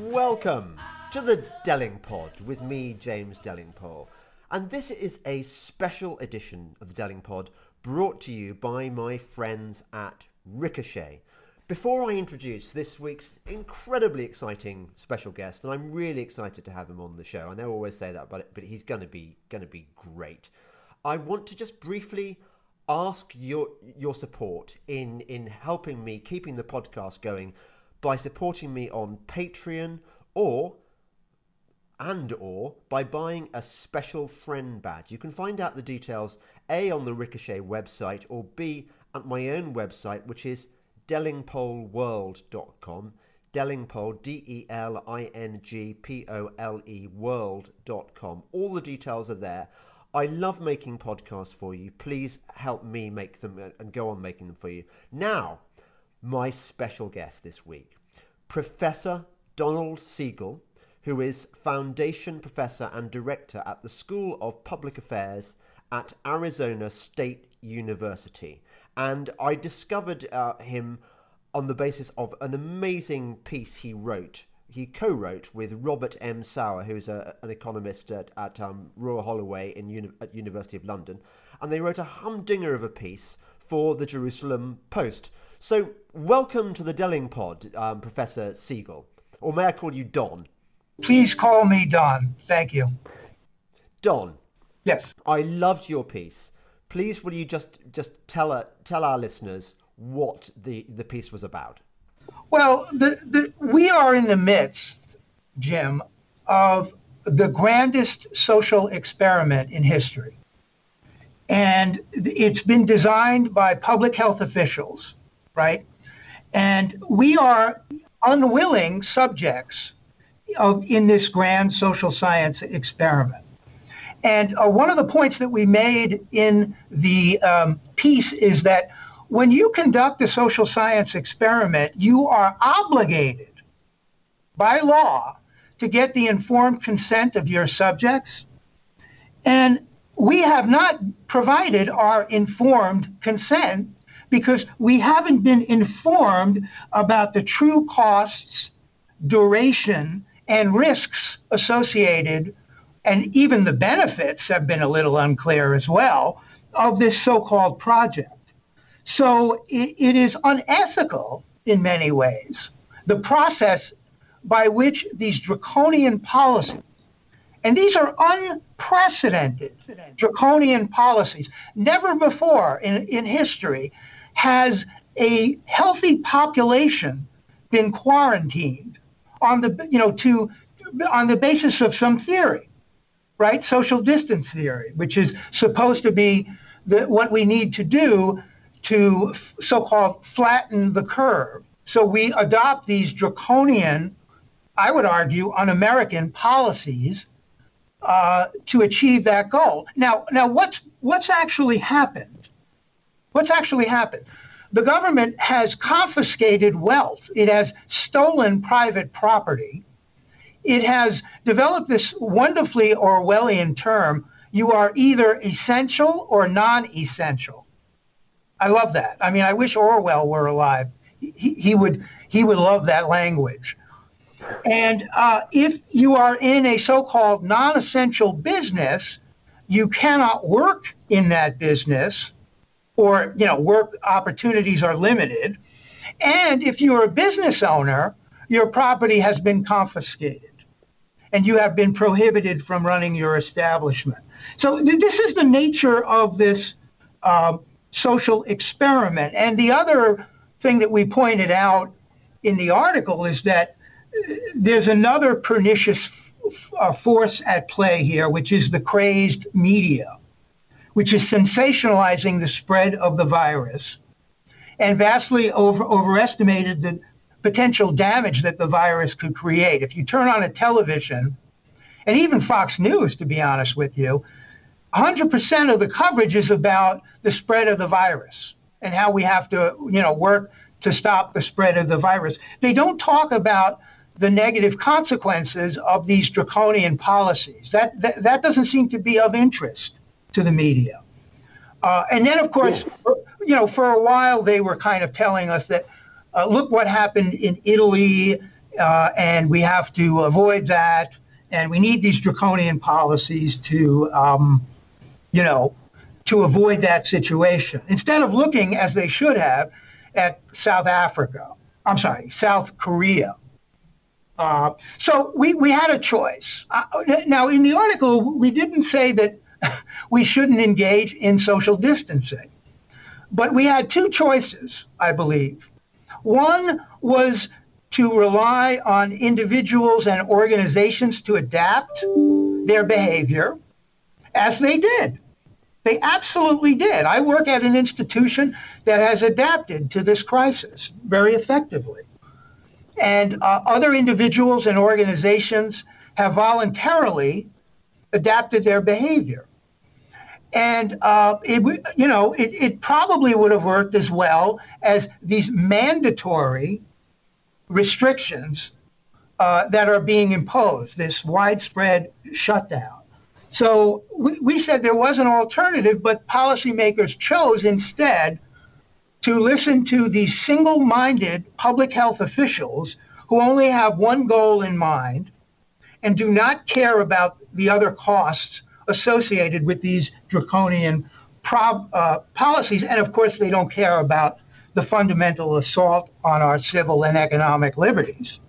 Welcome to the Delingpod with me, James Delingpole. And this is a special edition of the Delingpod brought to you by my friends at Ricochet. Before I introduce this week's incredibly exciting special guest, and I'm really excited to have him on the show. I know I always say that, but but he's going to be going to be great. I want to just briefly ask your your support in in helping me keeping the podcast going by supporting me on Patreon or and or by buying a special friend badge. You can find out the details A on the Ricochet website or B at my own website which is delingpoleworld.com Delingpole, D-E-L-I-N-G-P-O-L-E world.com. All the details are there. I love making podcasts for you. Please help me make them uh, and go on making them for you. Now, my special guest this week, Professor Donald Siegel, who is Foundation Professor and Director at the School of Public Affairs at Arizona State University and I discovered uh, him on the basis of an amazing piece he wrote. He co-wrote with Robert M. Sauer, who's a, an economist at, at um, Royal Holloway in uni- at University of London, and they wrote a humdinger of a piece for the Jerusalem Post. So, welcome to the Delingpod, um, Professor Siegel, or may I call you Don? Please call me Don. Thank you. Don. Yes. I loved your piece please will you just just tell uh, tell our listeners what the the piece was about? Well, the, the, we are in the midst, Jim, of the grandest social experiment in history. And it's been designed by public health officials, right? And we are unwilling subjects of in this grand social science experiment. And uh, one of the points that we made in the um, piece is that when you conduct a social science experiment, you are obligated by law to get the informed consent of your subjects. And we have not provided our informed consent because we haven't been informed about the true costs, duration, and risks associated and even the benefits have been a little unclear as well of this so called project. So it, it is unethical in many ways, the process by which these draconian policies, and these are unprecedented draconian policies, never before in, in history has a healthy population been quarantined on the you know to on the basis of some theory right? Social distance theory, which is supposed to be the, what we need to do to so called flatten the curve. So we adopt these draconian, I would argue, un American policies uh, to achieve that goal. Now, now what's, what's actually happened? What's actually happened? The government has confiscated wealth, it has stolen private property it has developed this wonderfully Orwellian term you are either essential or non essential. I love that. I mean, I wish Orwell were alive. He, he, would, he would love that language. And uh, if you are in a so called non essential business, you cannot work in that business or you know work opportunities are limited and if you're a business owner your property has been confiscated and you have been prohibited from running your establishment. So th- this is the nature of this uh, social experiment. And the other thing that we pointed out in the article is that uh, there's another pernicious f- uh, force at play here, which is the crazed media, which is sensationalizing the spread of the virus and vastly over- overestimated the potential damage that the virus could create. If you turn on a television, and even Fox News, to be honest with you, 100% of the coverage is about the spread of the virus and how we have to, you know, work to stop the spread of the virus. They don't talk about the negative consequences of these draconian policies. That, that, that doesn't seem to be of interest to the media. Uh, and then, of course, yes. you know, for a while they were kind of telling us that uh, look what happened in Italy uh, and we have to avoid that. And we need these draconian policies to, um, you know, to avoid that situation. Instead of looking, as they should have, at South Africa, I'm sorry, South Korea. Uh, so we, we had a choice. Uh, now, in the article, we didn't say that we shouldn't engage in social distancing. But we had two choices, I believe. One was to rely on individuals and organizations to adapt their behavior, as they did. They absolutely did. I work at an institution that has adapted to this crisis very effectively. And uh, other individuals and organizations have voluntarily adapted their behavior. And uh, it, you know, it, it probably would have worked as well as these mandatory restrictions uh, that are being imposed, this widespread shutdown. So we, we said there was an alternative, but policymakers chose instead to listen to these single minded public health officials who only have one goal in mind and do not care about the other costs associated with these draconian prob, uh, policies. And of course, they don't care about the fundamental assault on our civil and economic liberties.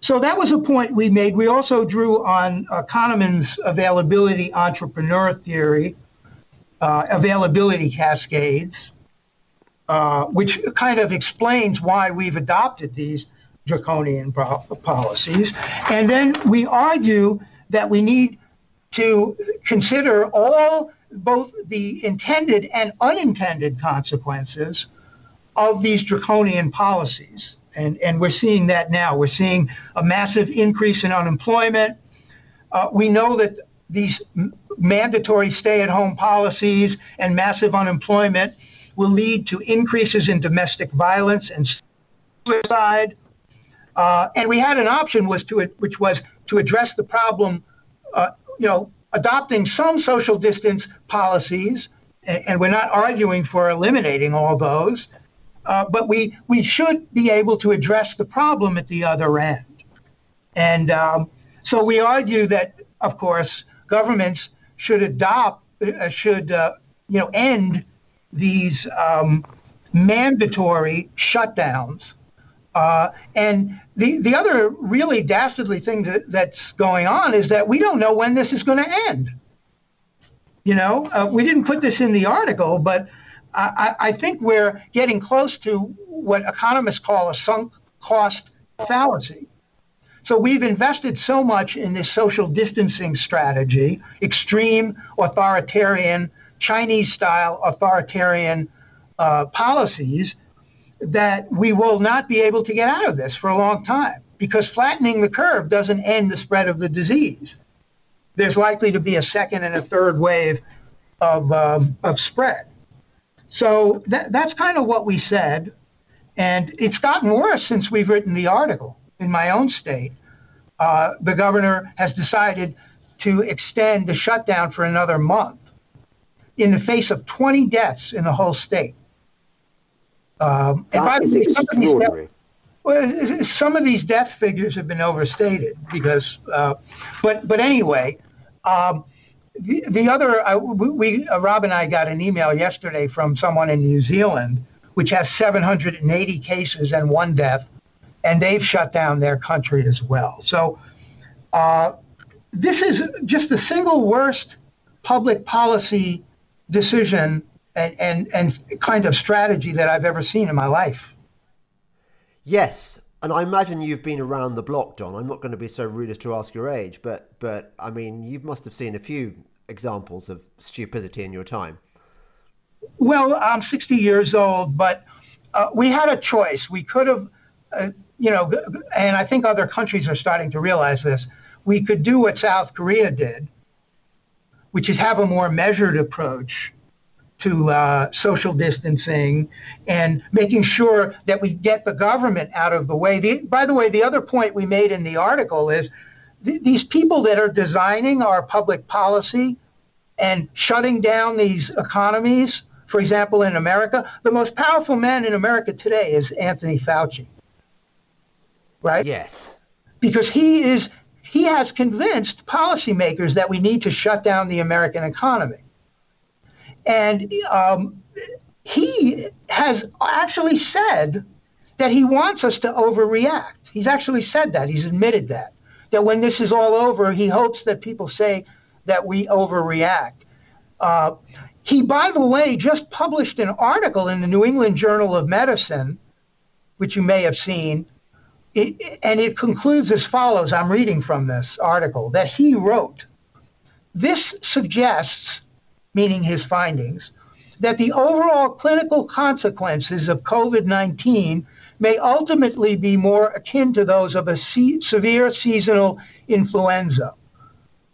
So that was a point we made. We also drew on uh, Kahneman's availability entrepreneur theory, uh, availability cascades, uh, which kind of explains why we've adopted these draconian pro- policies. And then we argue that we need to consider all both the intended and unintended consequences of these draconian policies. And, and we're seeing that now. We're seeing a massive increase in unemployment. Uh, we know that these mandatory stay at home policies and massive unemployment will lead to increases in domestic violence and suicide. Uh, and we had an option was to which was to address the problem, uh, you know, adopting some social distance policies, and, and, we're not arguing for eliminating all those, uh, but we, we should be able to address the problem at the other end. And um, so we argue that, of course, governments should adopt, uh, should, uh, you know, end these um, mandatory shutdowns. Uh, and the, the other really dastardly thing that, that's going on is that we don't know when this is going to end. You know, uh, we didn't put this in the article, but I, I think we're getting close to what economists call a sunk cost fallacy. So we've invested so much in this social distancing strategy, extreme authoritarian, Chinese style authoritarian uh, policies, that we will not be able to get out of this for a long time because flattening the curve doesn't end the spread of the disease. There's likely to be a second and a third wave of, um, of spread. So that, that's kind of what we said. And it's gotten worse since we've written the article. In my own state, uh, the governor has decided to extend the shutdown for another month in the face of 20 deaths in the whole state. Um, and by is extraordinary. well, some of these death figures have been overstated because, uh, but but anyway, um, the, the other uh, we uh, Rob and I got an email yesterday from someone in New Zealand, which has 780 cases and one death, and they've shut down their country as well. So. Uh, this is just the single worst public policy decision and, and, and kind of strategy that I've ever seen in my life. Yes, and I imagine you've been around the block, Don. I'm not going to be so rude as to ask your age, but but I mean, you must have seen a few examples of stupidity in your time. Well, I'm 60 years old, but uh, we had a choice. We could have, uh, you know, and I think other countries are starting to realize this. We could do what South Korea did, which is have a more measured approach to uh, social distancing and making sure that we get the government out of the way. The, by the way, the other point we made in the article is th- these people that are designing our public policy and shutting down these economies, for example, in America, the most powerful man in America today is Anthony Fauci. right? Yes. Because he is he has convinced policymakers that we need to shut down the American economy, and um, he has actually said that he wants us to overreact. He's actually said that. He's admitted that. That when this is all over, he hopes that people say that we overreact. Uh, he, by the way, just published an article in the New England Journal of Medicine, which you may have seen, it, and it concludes as follows I'm reading from this article that he wrote. This suggests, meaning his findings, that the overall clinical consequences of COVID 19 may ultimately be more akin to those of a se- severe seasonal influenza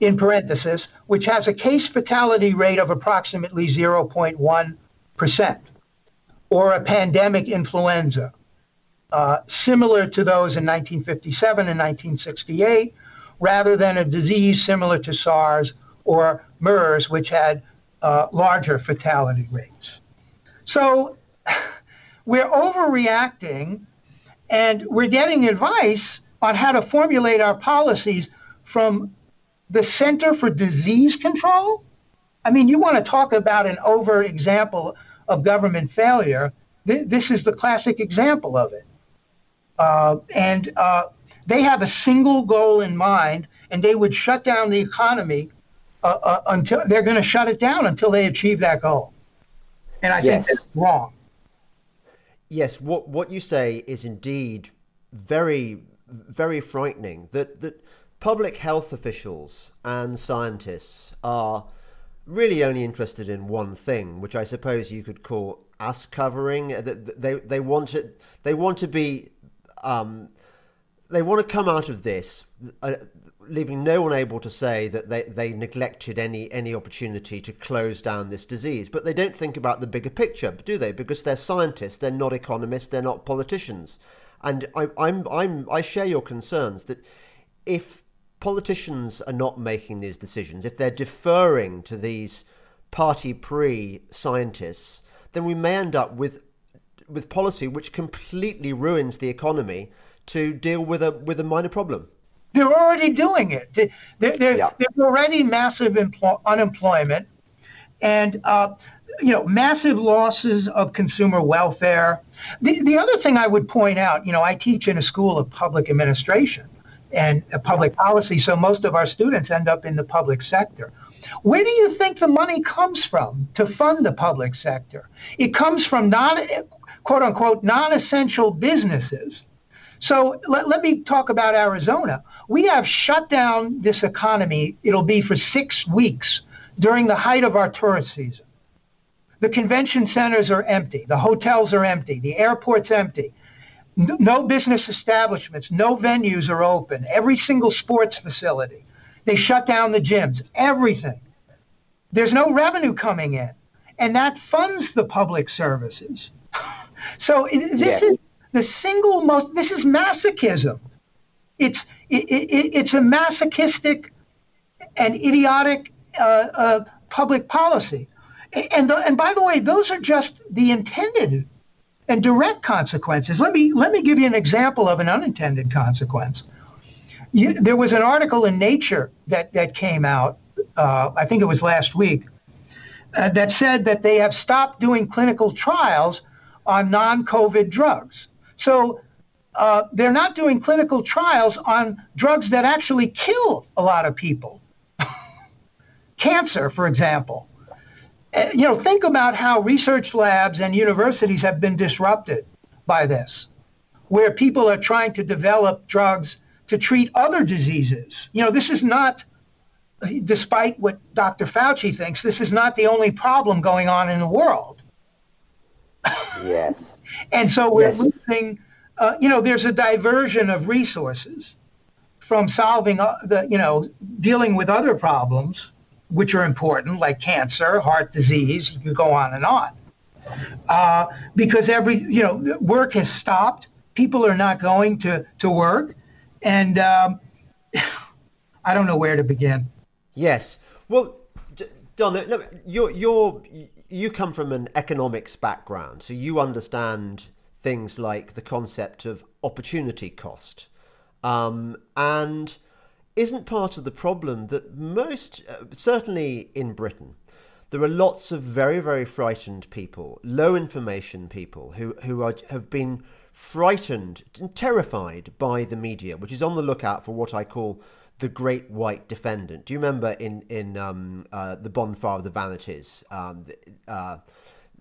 in parenthesis, which has a case fatality rate of approximately 0.1%, or a pandemic influenza, uh, similar to those in 1957 and 1968, rather than a disease similar to SARS or MERS, which had uh, larger fatality rates. So we're overreacting and we're getting advice on how to formulate our policies from the Center for Disease Control. I mean, you want to talk about an over example of government failure. Th- this is the classic example of it. Uh, and uh, they have a single goal in mind, and they would shut down the economy uh, uh until they're going to shut it down until they achieve that goal. And I yes. think that's wrong. Yes, what what you say is indeed very very frightening. That that public health officials and scientists are really only interested in one thing, which I suppose you could call us covering. They they want to they want to be um, they want to come out of this uh, leaving no one able to say that they, they neglected any any opportunity to close down this disease. But they don't think about the bigger picture, do they? Because they're scientists, they're not economists, they're not politicians. And I, I'm I'm I share your concerns that if politicians are not making these decisions, if they're deferring to these party pre scientists, then we may end up with with policy which completely ruins the economy to deal with a with a minor problem. They're already doing it. They're, they're, yeah. There's already massive empl- unemployment, and uh, you know massive losses of consumer welfare. The, the other thing I would point out, you know, I teach in a school of public administration, and public policy. So most of our students end up in the public sector. Where do you think the money comes from to fund the public sector? It comes from non, quote unquote, non essential businesses. So let, let me talk about Arizona. We have shut down this economy, it'll be for six weeks during the height of our tourist season. The convention centers are empty, the hotels are empty, the airport's empty. No business establishments, no venues are open. Every single sports facility. They shut down the gyms, everything. There's no revenue coming in. And that funds the public services. so this yes. is the single most, this is masochism. It's, it, it, it's a masochistic and idiotic uh, uh, public policy. And, the, and by the way, those are just the intended and direct consequences. Let me let me give you an example of an unintended consequence. You, there was an article in Nature that that came out. Uh, I think it was last week. Uh, that said that they have stopped doing clinical trials on non-COVID drugs. So uh, they're not doing clinical trials on drugs that actually kill a lot of people. Cancer, for example you know, think about how research labs and universities have been disrupted by this, where people are trying to develop drugs to treat other diseases. You know, this is not, despite what Dr. Fauci thinks, this is not the only problem going on in the world. Yes. and so we're yes. losing, uh, you know, there's a diversion of resources from solving uh, the, you know, dealing with other problems which are important, like cancer, heart disease. You can go on and on. Uh, because every, you know, work has stopped. People are not going to, to work. And um, I don't know where to begin. Yes. Well, Don, you're, you're, you come from an economics background, so you understand things like the concept of opportunity cost. Um, and isn't part of the problem that most, uh, certainly in Britain, there are lots of very, very frightened people, low information people who, who are, have been frightened and terrified by the media, which is on the lookout for what I call the Great White Defendant. Do you remember in in um, uh, the Bonfire of the Vanities? Um, uh,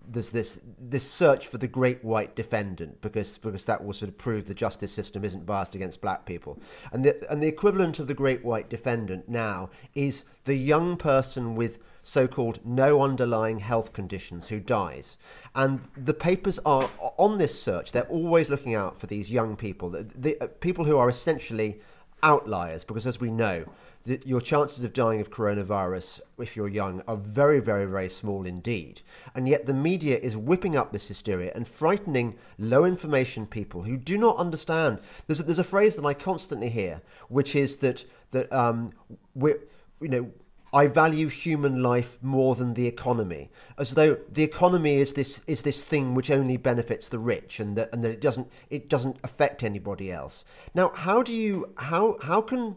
there's this this search for the great white defendant because because that will sort of prove the justice system isn't biased against black people. And the and the equivalent of the great white defendant now is the young person with so-called no underlying health conditions who dies. And the papers are on this search they're always looking out for these young people the, the uh, people who are essentially outliers because as we know the, your chances of dying of coronavirus if you're young are very, very, very small indeed. And yet the media is whipping up this hysteria and frightening low information people who do not understand. There's a, there's a phrase that I constantly hear, which is that that um, we you know I value human life more than the economy, as though the economy is this is this thing which only benefits the rich and that and that it doesn't it doesn't affect anybody else. Now, how do you how how can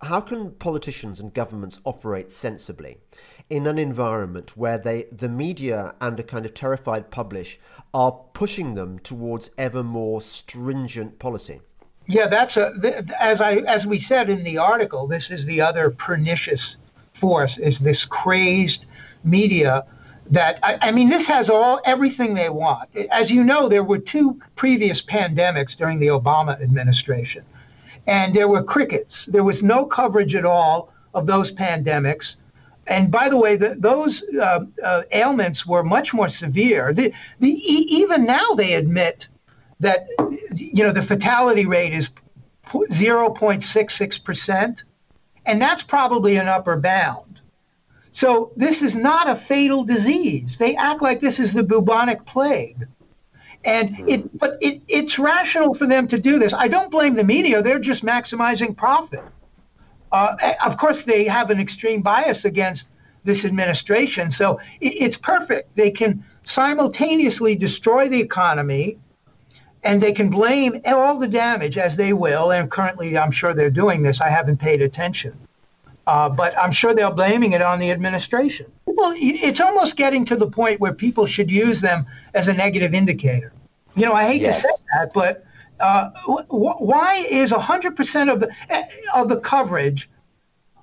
how can politicians and governments operate sensibly in an environment where they the media and a kind of terrified publish are pushing them towards ever more stringent policy yeah that's a as i as we said in the article this is the other pernicious force is this crazed media that I, I, mean this has all everything they want as you know there were two previous pandemics during the obama administration and there were crickets. There was no coverage at all of those pandemics. And by the way, the, those uh, uh, ailments were much more severe. The, the, even now, they admit that you know the fatality rate is 0.66 percent, and that's probably an upper bound. So this is not a fatal disease. They act like this is the bubonic plague. And it, hmm. but it, it's rational for them to do this. I don't blame the media; they're just maximizing profit. Uh, of course, they have an extreme bias against this administration, so it, it's perfect. They can simultaneously destroy the economy, and they can blame all the damage as they will. And currently, I'm sure they're doing this. I haven't paid attention. Uh, but I'm sure they're blaming it on the administration. Well, it's almost getting to the point where people should use them as a negative indicator. You know, I hate yes. to say that, but uh, why is 100% of the eh, of the coverage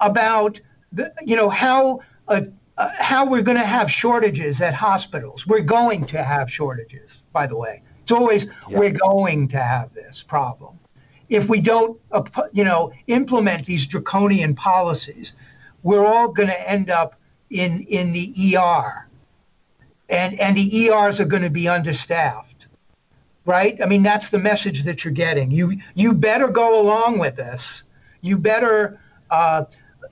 about the, you know how uh, uh, how we're going to have shortages at hospitals? We're going to have shortages, by the way. It's always we're going to have this problem if we don't uh, you know implement these draconian policies. We're all going to end up in in the ER, and and the ERs are going to be understaffed right? I mean, that's the message that you're getting. You you better go along with this. You better, uh,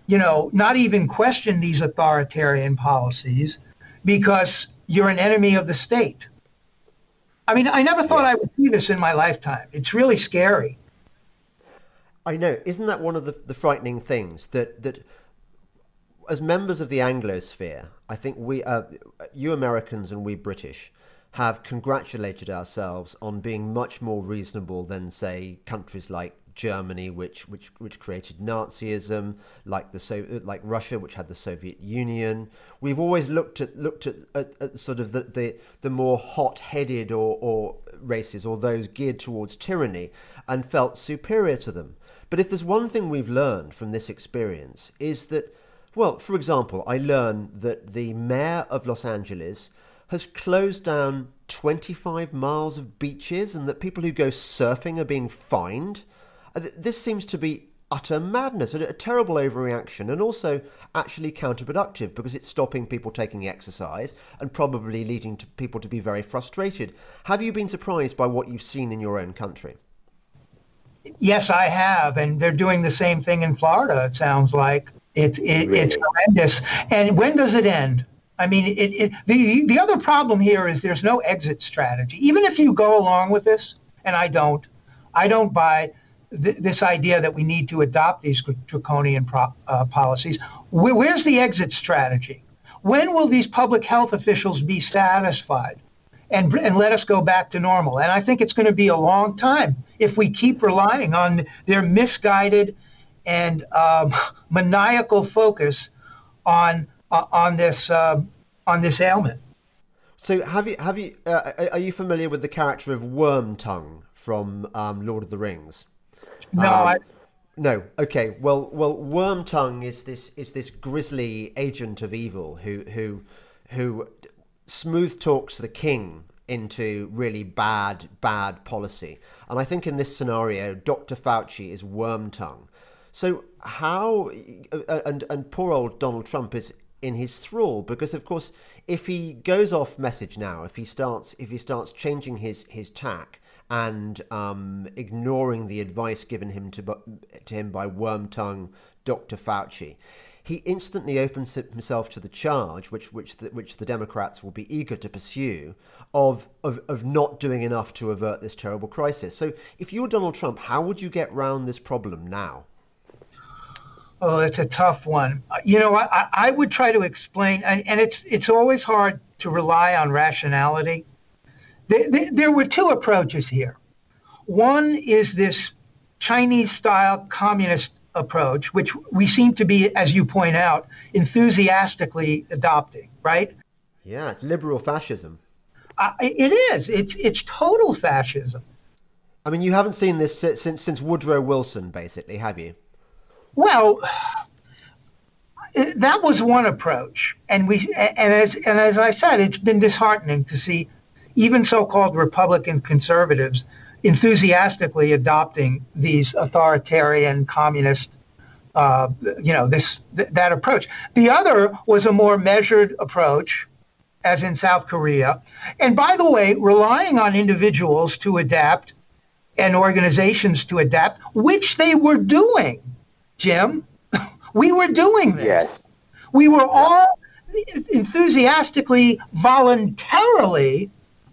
you know, not even question these authoritarian policies because you're an enemy of the state. I mean, I never thought yes. I would see this in my lifetime. It's really scary. I know. Isn't that one of the, the frightening things that that as members of the Anglosphere, I think we, uh, you Americans and we British, have congratulated ourselves on being much more reasonable than, say, countries like Germany, which which which created Nazism, like the so uh, like Russia, which had the Soviet Union. We've always looked at looked at, at, at sort of the, the the more hot-headed or or races or those geared towards tyranny and felt superior to them. But if there's one thing we've learned from this experience is that, well, for example, I learned that the mayor of Los Angeles has closed down 25 miles of beaches and that people who go surfing are being fined. Uh, this seems to be utter madness, a, terrible overreaction, and also actually counterproductive because it's stopping people taking exercise and probably leading to people to be very frustrated. Have you been surprised by what you've seen in your own country? Yes, I have, and they're doing the same thing in Florida. It sounds like it, it really? it's horrendous. And when does it end? I mean, it, it, the, the other problem here is there's no exit strategy. Even if you go along with this, and I don't, I don't buy th- this idea that we need to adopt these draconian pro- uh, policies. Where, where's the exit strategy? When will these public health officials be satisfied and, and let us go back to normal. And I think it's going to be a long time if we keep relying on their misguided and um, maniacal focus on uh, on this uh, on this ailment. So have you have you uh, are you familiar with the character of Wormtongue from um, Lord of the Rings? No, um, I... no. Okay. Well, well, Wormtongue is this is this grisly agent of evil who who who smooth talks the king into really bad bad policy. And I think in this scenario, Dr. Fauci is Wormtongue. So how uh, and and poor old Donald Trump is in his thrall because of course if he goes off message now if he starts if he starts changing his his tack and um, ignoring the advice given him to, to him by worm-tongue Dr. Fauci, he instantly opens himself to the charge, which which the, which the Democrats will be eager to pursue, of, of of not doing enough to avert this terrible crisis. So, if you were Donald Trump, how would you get round this problem now? Oh, it's a tough one. You know, I, I would try to explain, and, and it's it's always hard to rely on rationality. There, were two approaches here. One is this Chinese-style communist approach, which we seem to be, as you point out, enthusiastically adopting, right? Yeah, it's liberal fascism. Uh, it is. It's it's total fascism. I mean, you haven't seen this since since Woodrow Wilson, basically, have you? Well, that was one approach, and we and as and as I said, it's been disheartening to see even so-called Republican conservatives enthusiastically adopting these authoritarian communist uh, you know this th- that approach the other was a more measured approach as in south korea and by the way relying on individuals to adapt and organizations to adapt which they were doing Jim. we were doing this. Yes. We were all enthusiastically, voluntarily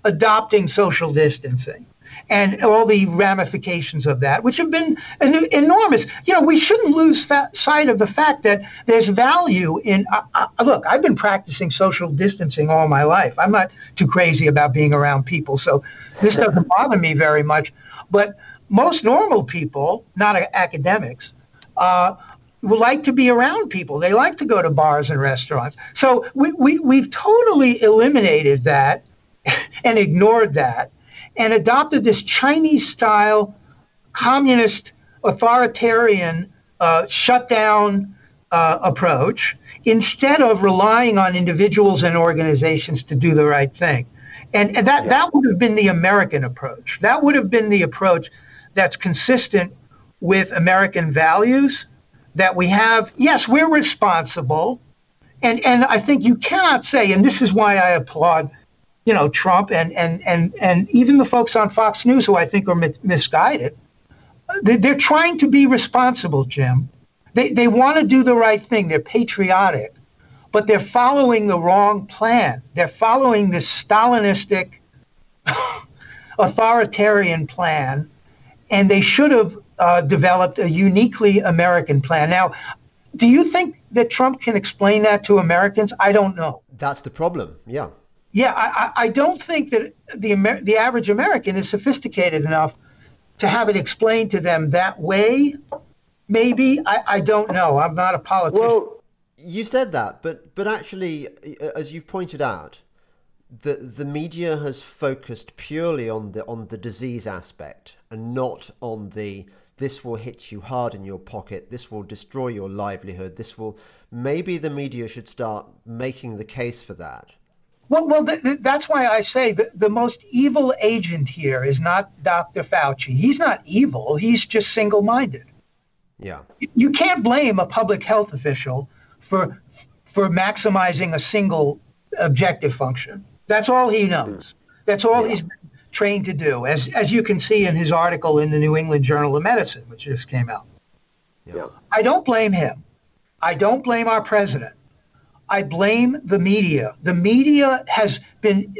adopting social distancing and all the ramifications of that, which have been enormous. You know, we shouldn't lose fa- sight of the fact that there's value in. Uh, uh, look, I've been practicing social distancing all my life. I'm not too crazy about being around people, so this doesn't bother me very much. But most normal people, not academics, uh, like to be around people. They like to go to bars and restaurants. So we, we, we've totally eliminated that and ignored that and adopted this Chinese style communist authoritarian uh, shutdown uh, approach instead of relying on individuals and organizations to do the right thing. And, and that, yeah. that would have been the American approach. That would have been the approach that's consistent with American values that we have. Yes, we're responsible. And, and I think you cannot say, and this is why I applaud, you know, Trump and, and, and, and even the folks on Fox News who I think are misguided. They're trying to be responsible, Jim. They, they want to do the right thing. They're patriotic, but they're following the wrong plan. They're following this Stalinistic, authoritarian plan, and they should have uh, developed a uniquely American plan. Now, do you think that Trump can explain that to Americans? I don't know. That's the problem. Yeah. Yeah, I, I don't think that the Amer- the average American is sophisticated enough to have it explained to them that way. Maybe I, I don't know. I'm not a politician. Well, you said that, but but actually, uh, as you've pointed out, the the media has focused purely on the on the disease aspect and not on the this will hit you hard in your pocket. This will destroy your livelihood. This will. Maybe the media should start making the case for that. Well, well, th- th- that's why I say that the most evil agent here is not Dr. Fauci. He's not evil. He's just single-minded. Yeah. You can't blame a public health official for for maximizing a single objective function. That's all he knows. Hmm. That's all yeah. he's trained to do, as, as you can see in his article in the New England Journal of Medicine, which just came out. Yeah. I don't blame him. I don't blame our president. I blame the media. The media has been,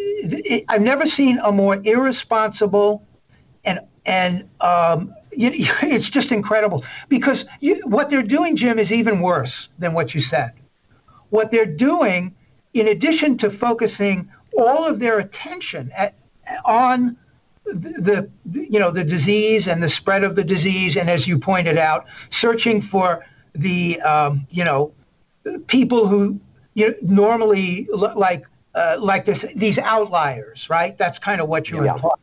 I've never seen a more irresponsible and, and um, it's just incredible because you, what they're doing, Jim, is even worse than what you said. What they're doing, in addition to focusing all of their attention at, on the, the, you know the disease and the spread of the disease, and as you pointed out, searching for the um, you know people who you know, normally like uh, like this these outliers, right? That's kind of what you yeah. imply.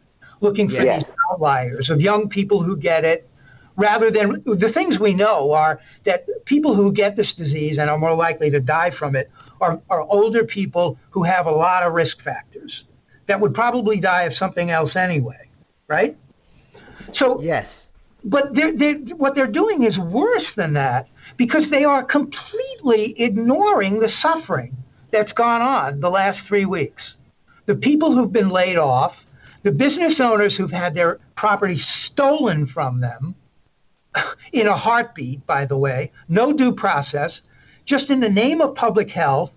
Looking for yes. these outliers of young people who get it, rather than the things we know are that people who get this disease and are more likely to die from it are, are older people who have a lot of risk factors that would probably die of something else anyway, right? So yes, but they're, they're, what they're doing is worse than that because they are completely ignoring the suffering that's gone on the last three weeks. The people who've been laid off, the business owners who've had their property stolen from them in a heartbeat, by the way, no due process, just in the name of public health,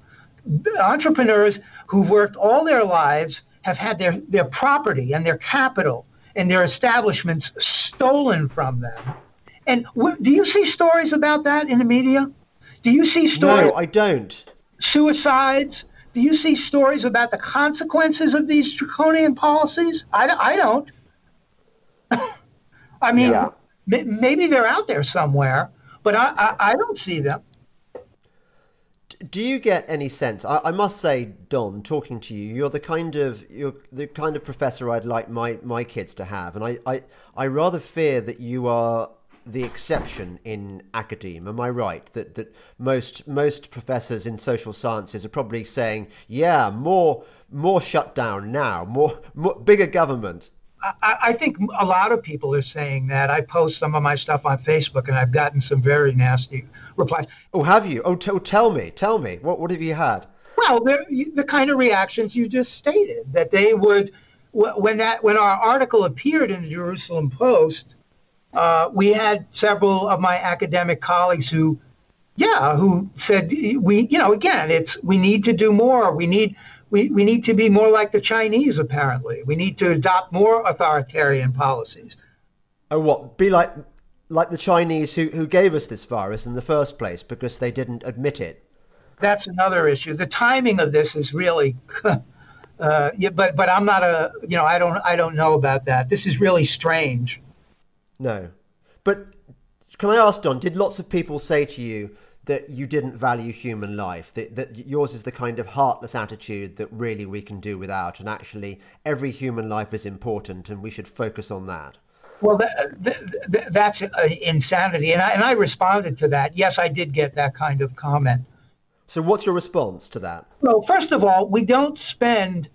entrepreneurs who've worked all their lives have had their, their property and their capital and their establishments stolen from them. And do you see stories about that in the media? Do you see stories? No, I don't. Suicides? Do you see stories about the consequences of these draconian policies? I, I don't. I mean, yeah. maybe they're out there somewhere, but I, I, I don't see them do you get any sense? I, I, must say, Don, talking to you, you're the kind of you're the kind of professor I'd like my, my kids to have, and I, I, I rather fear that you are the exception in academia. Am I right that that most most professors in social sciences are probably saying, yeah, more more shutdown now, more, more bigger government. I, I, think a lot of people are saying that. I post some of my stuff on Facebook, and I've gotten some very nasty replies. Oh, have you? Oh, t- tell me, tell me. What what have you had? Well, the kind of reactions you just stated that they would when that when our article appeared in the Jerusalem Post, uh, we had several of my academic colleagues who, yeah, who said we, you know, again, it's we need to do more. We need we, we need to be more like the Chinese. Apparently, we need to adopt more authoritarian policies. Oh, what? Be like like the Chinese who, who gave us this virus in the first place because they didn't admit it. That's another issue. The timing of this is really, uh, yeah, but but I'm not a you know I don't I don't know about that. This is really strange. No, but can I ask Don? Did lots of people say to you that you didn't value human life? That that yours is the kind of heartless attitude that really we can do without, and actually every human life is important, and we should focus on that. Well, that, that, that's uh, insanity. And I, and I responded to that. Yes, I did get that kind of comment. So, what's your response to that? Well, first of all, we don't spend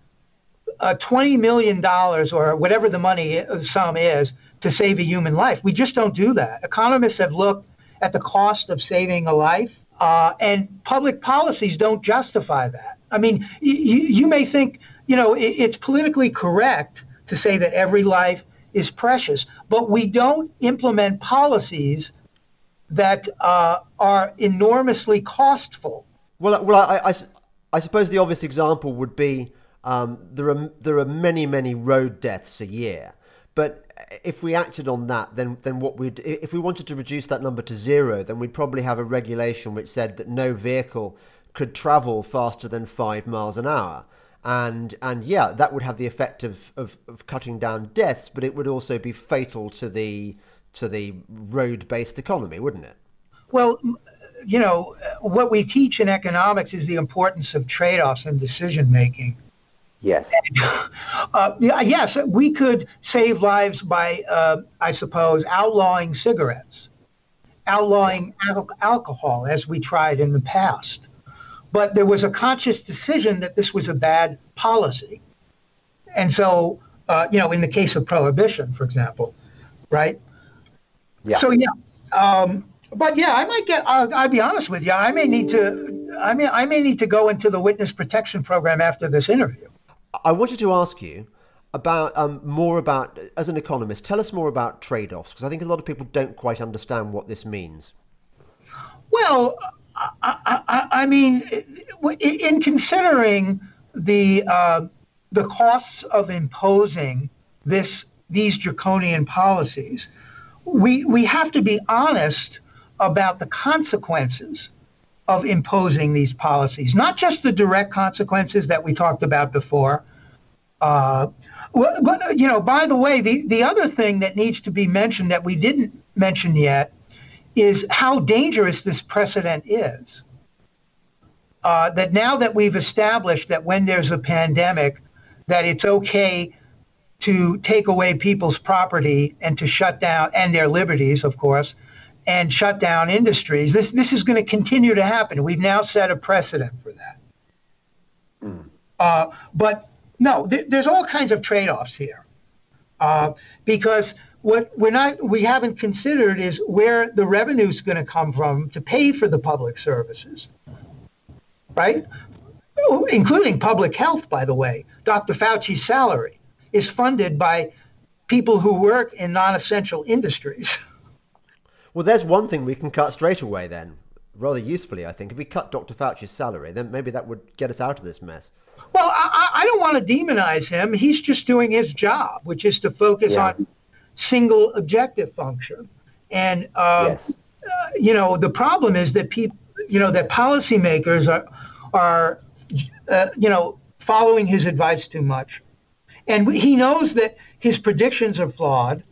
uh, $20 million or whatever the money uh, sum is to save a human life. We just don't do that. Economists have looked at the cost of saving a life, uh, and public policies don't justify that. I mean, y- you may think, you know, it, it's politically correct to say that every life is precious. But we don't implement policies that uh, are enormously costful. Well, well, I, I, I suppose the obvious example would be um, there are there are many many road deaths a year, but if we acted on that, then then what we'd if we wanted to reduce that number to zero, then we'd probably have a regulation which said that no vehicle could travel faster than five miles an hour and and yeah, that would have the effect of, of, of cutting down deaths, but it would also be fatal to the to the road-based economy, wouldn't it? Well, you know, what we teach in economics is the importance of trade-offs and decision making. Yes. Uh, yes, we could save lives by, uh, I suppose, outlawing cigarettes, outlawing al- alcohol, as we tried in the past but there was a conscious decision that this was a bad policy. And so, uh, you know, in the case of prohibition, for example, right? Yeah. So yeah, um, but yeah, I might get. I'll, I'll, be honest with you. I may need to. I mean, I may need to go into the witness protection program after this interview. I wanted to ask you about um, more about as an economist. Tell us more about trade-offs because I think a lot of people don't quite understand what this means. Well, I, I, I mean, in considering the uh, the costs of imposing this these draconian policies, we we have to be honest about the consequences of imposing these policies, not just the direct consequences that we talked about before. Uh, well, you know, by the way, the, the other thing that needs to be mentioned that we didn't mention yet is how dangerous this precedent is. Uh, that now that we've established that when there's a pandemic, that it's okay to take away people's property and to shut down and their liberties, of course, and shut down industries. This this is going to continue to happen. We've now set a precedent for that. Mm. Uh, but no, th- there's all kinds of trade-offs here, uh, because what we're not we haven't considered is where the revenue is going to come from to pay for the public services, right? Including public health, by the way. Dr. Fauci's salary is funded by people who work in non-essential industries. Well, there's one thing we can cut straight away then, rather usefully, I think. If we cut Dr. Fauci's salary, then maybe that would get us out of this mess. Well, I, I don't want to demonize him. He's just doing his job, which is to focus yeah. on single objective function. And uh, yes. uh, you know, the problem is that people, you know, that policymakers are are uh, you know following his advice too much. And he knows that his predictions are flawed.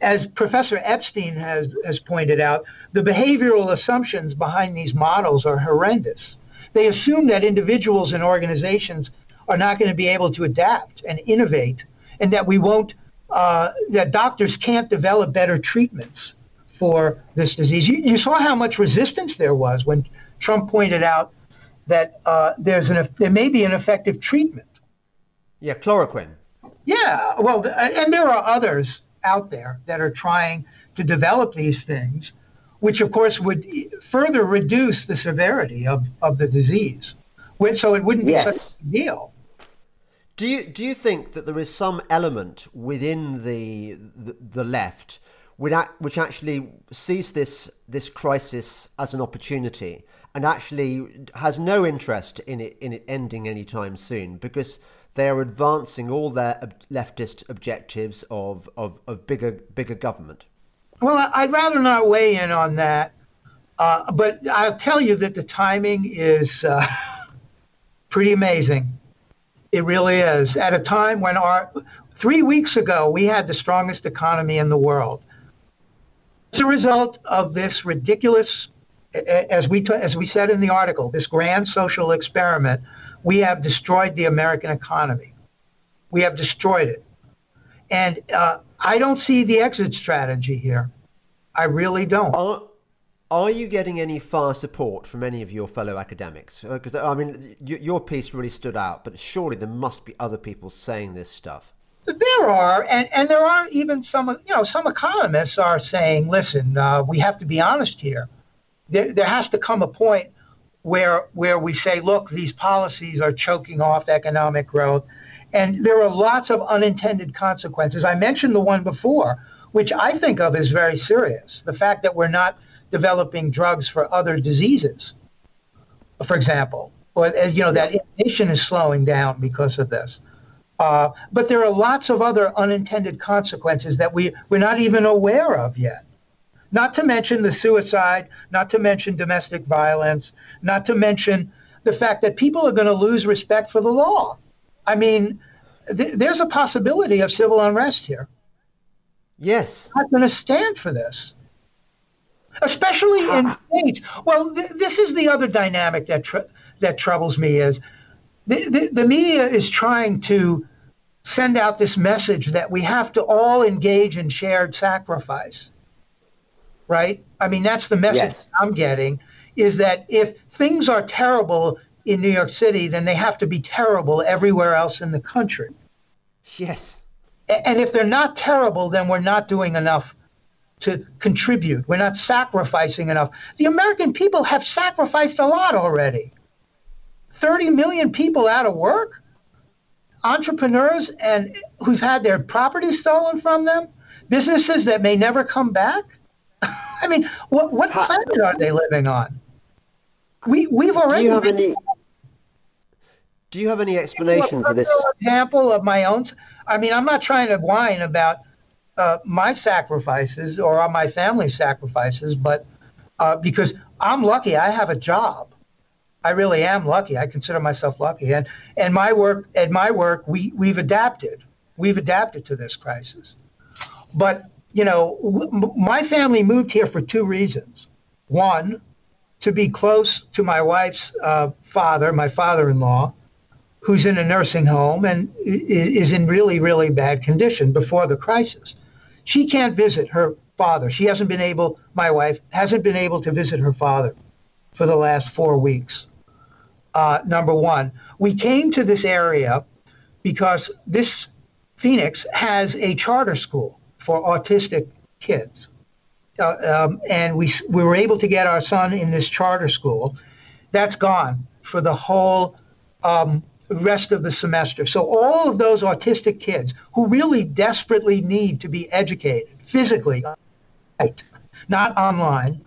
As Professor Epstein has, has pointed out, the behavioral assumptions behind these models are horrendous. They assume that individuals and organizations are not going to be able to adapt and innovate, and that we won't, uh, that doctors can't develop better treatments for this disease. You, you, saw how much resistance there was when Trump pointed out that uh, there's an, there may be an effective treatment. Yeah, chloroquine. Yeah, well, and there are others out there that are trying to develop these things, which of course would further reduce the severity of, of the disease. So it wouldn't be yes. such a deal. Do you do you think that there is some element within the the, the left which actually sees this this crisis as an opportunity and actually has no interest in it in it ending anytime soon because they are advancing all their leftist objectives of, of, of bigger bigger government. Well, I'd rather not weigh in on that, uh, but I'll tell you that the timing is uh, pretty amazing. It really is. At a time when our three weeks ago we had the strongest economy in the world. As a result of this ridiculous, as we as we said in the article, this grand social experiment we have destroyed the American economy. We have destroyed it. And uh, I don't see the exit strategy here. I really don't. Are, are you getting any far support from any of your fellow academics? Because, uh, I mean, your piece really stood out, but surely there must be other people saying this stuff. There are, and, and there are even some, you know, some economists are saying, listen, uh, we have to be honest here. There, there has to come a point where where we say, look, these policies are choking off economic growth, and there are lots of unintended consequences. I mentioned the one before, which I think of as very serious: the fact that we're not developing drugs for other diseases, for example, or uh, you know that innovation is slowing down because of this. Uh, but there are lots of other unintended consequences that we, we're not even aware of yet. Not to mention the suicide, not to mention domestic violence, not to mention the fact that people are going to lose respect for the law. I mean, th- there's a possibility of civil unrest here. Yes. I'm not going to stand for this, especially in ah. states. Well, th- this is the other dynamic that tr- that troubles me is the, the, the media is trying to send out this message that we have to all engage in shared sacrifice right? I mean, that's the message yes. I'm getting is that if things are terrible in New York City, then they have to be terrible everywhere else in the country. Yes. And if they're not terrible, then we're not doing enough to contribute. We're not sacrificing enough. The American people have sacrificed a lot already. 30 million people out of work, entrepreneurs and who've had their property stolen from them, businesses that may never come back. I mean, what what planet are they living on? We we've already. Do you have any? Do you have any explanation for this? Example of my own. I mean, I'm not trying to whine about uh, my sacrifices or my family's sacrifices, but uh, because I'm lucky. I have a job. I really am lucky. I consider myself lucky. And and my work at my work, we we've adapted. We've adapted to this crisis. But you know, my family moved here for two reasons. One, to be close to my wife's uh, father, my father-in-law, who's in a nursing home and is in really, really bad condition before the crisis. She can't visit her father. She hasn't been able, my wife hasn't been able to visit her father for the last four weeks. Uh, number one, we came to this area because this Phoenix has a charter school for autistic kids. Uh, um, and we, we were able to get our son in this charter school. That's gone for the whole um, rest of the semester. So all of those autistic kids who really desperately need to be educated physically, not online,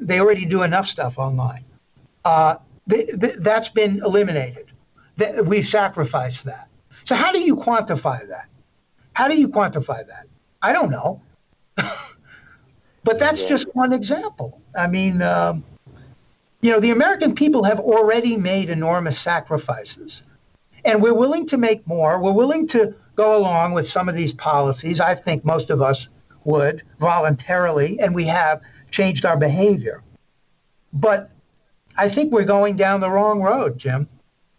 they already do enough stuff online. Uh, th- th- that's been eliminated. Th- we've sacrificed that. So how do you quantify that? How do you quantify that? I don't know. but that's yeah. just one example. I mean, um, you know, the American people have already made enormous sacrifices. And we're willing to make more. We're willing to go along with some of these policies. I think most of us would voluntarily, and we have changed our behavior. But I think we're going down the wrong road, Jim.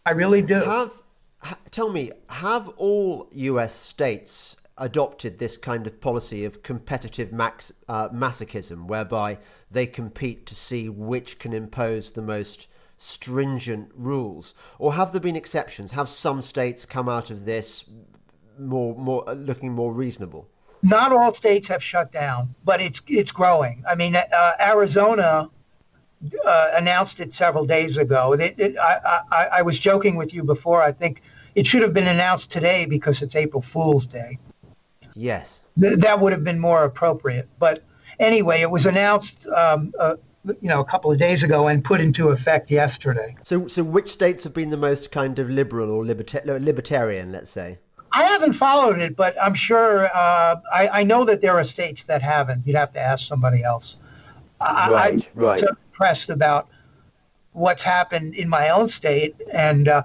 I really do. Have, tell me, have all US states adopted this kind of policy of competitive max, uh, masochism, whereby they compete to see which can impose the most stringent rules? Or have there been exceptions? Have some states come out of this more, more uh, looking more reasonable? Not all states have shut down, but it's it's growing. I mean, uh, Arizona uh, announced it several days ago. It, it, I, I, I was joking with you before. I think it should have been announced today because it's April Fool's Day. Yes. Th- that would have been more appropriate. But anyway, it was announced, um, uh, you know, a couple of days ago and put into effect yesterday. So, so which states have been the most kind of liberal or liberta- libertarian, let's say? I haven't followed it, but I'm sure uh, I, I, know that there are states that haven't. You'd have to ask somebody else. Right, I'm right. so impressed about what's happened in my own state, and uh,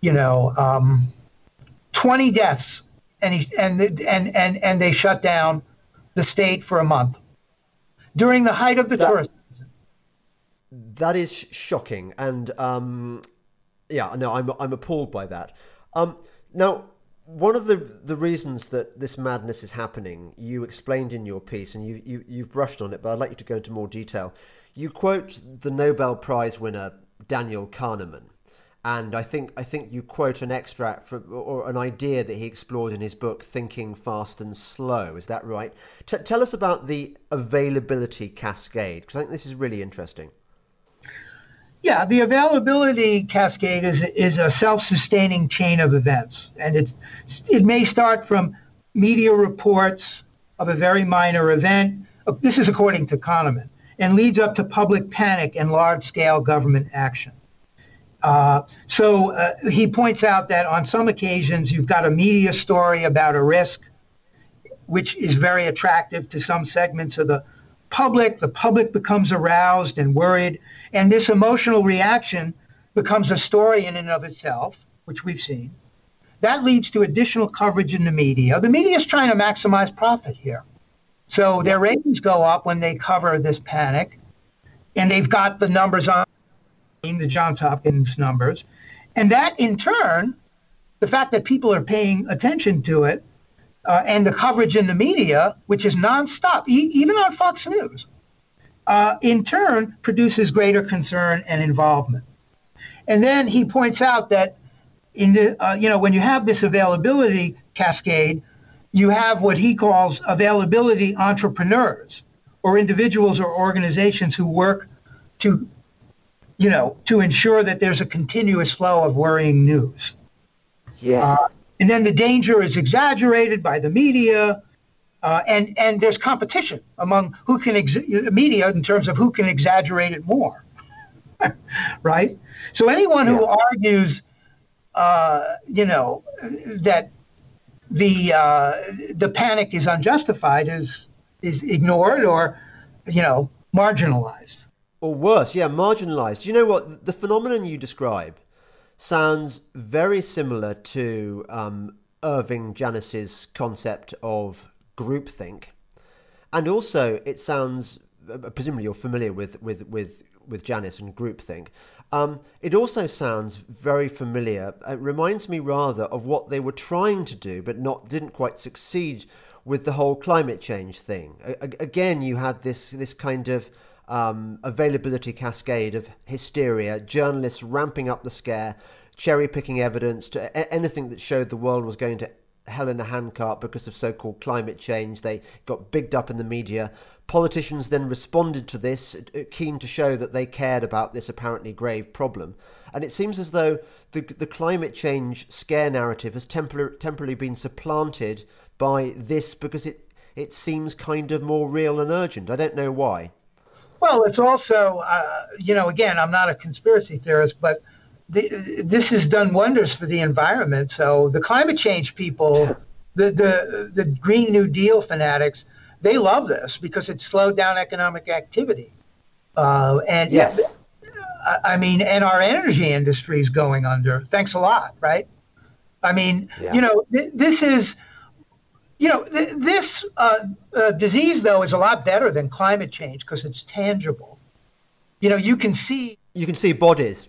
you know, um, 20 deaths and he, and and and and they shut down the state for a month during the height of the that, tourist season. That is shocking, and um, yeah, no, I'm I'm appalled by that. Um, now, one of the the reasons that this madness is happening, you explained in your piece, and you, you you've brushed on it, but I'd like you to go into more detail. You quote the Nobel Prize winner Daniel Kahneman, and I think I think you quote an extract from or an idea that he explored in his book Thinking Fast and Slow. Is that right? T- tell us about the availability cascade because I think this is really interesting. Yeah, the availability cascade is is a self-sustaining chain of events, and it's it may start from media reports of a very minor event. This is according to Kahneman, and leads up to public panic and large-scale government action. Uh, so uh, he points out that on some occasions you've got a media story about a risk, which is very attractive to some segments of the public. The public becomes aroused and worried, and this emotional reaction becomes a story in and of itself, which we've seen. That leads to additional coverage in the media. The media is trying to maximize profit here. So their ratings go up when they cover this panic, and they've got the numbers on the Johns Hopkins numbers. And that in turn, the fact that people are paying attention to it uh, and the coverage in the media, which is nonstop, e- even on Fox News, uh, in turn produces greater concern and involvement. And then he points out that in the, uh, you know, when you have this availability cascade, you have what he calls availability entrepreneurs or individuals or organizations who work to you know, to ensure that there's a continuous flow of worrying news. Yes. Uh, and then the danger is exaggerated by the media, uh, and and there's competition among who can ex- media in terms of who can exaggerate it more, right? So anyone yeah. who argues, uh, you know, that the uh, the panic is unjustified is is ignored or, you know, marginalized. Or worse, yeah, marginalized. You know what? The phenomenon you describe sounds very similar to um, Irving Janis's concept of groupthink. And also, it sounds, uh, presumably you're familiar with, with, with, with Janis and groupthink. Um, it also sounds very familiar. It reminds me rather of what they were trying to do, but not didn't quite succeed with the whole climate change thing. A- again, you had this this kind of um, availability cascade of hysteria, journalists ramping up the scare, cherry picking evidence to anything that showed the world was going to hell in a handcart because of so called climate change. They got bigged up in the media. Politicians then responded to this, uh, keen to show that they cared about this apparently grave problem. And it seems as though the, the climate change scare narrative has tempor- temporarily been supplanted by this because it, it seems kind of more real and urgent. I don't know why. Well, it's also, uh, you know, again, I'm not a conspiracy theorist, but the, this has done wonders for the environment. So the climate change people, the, the, the Green New Deal fanatics, they love this because it slowed down economic activity. Uh, and yes. I mean, and our energy industry is going under. Thanks a lot, right? I mean, yeah. you know, th- this is you know, th- this uh, uh, disease, though, is a lot better than climate change because it's tangible. You know, you can see. You can see bodies.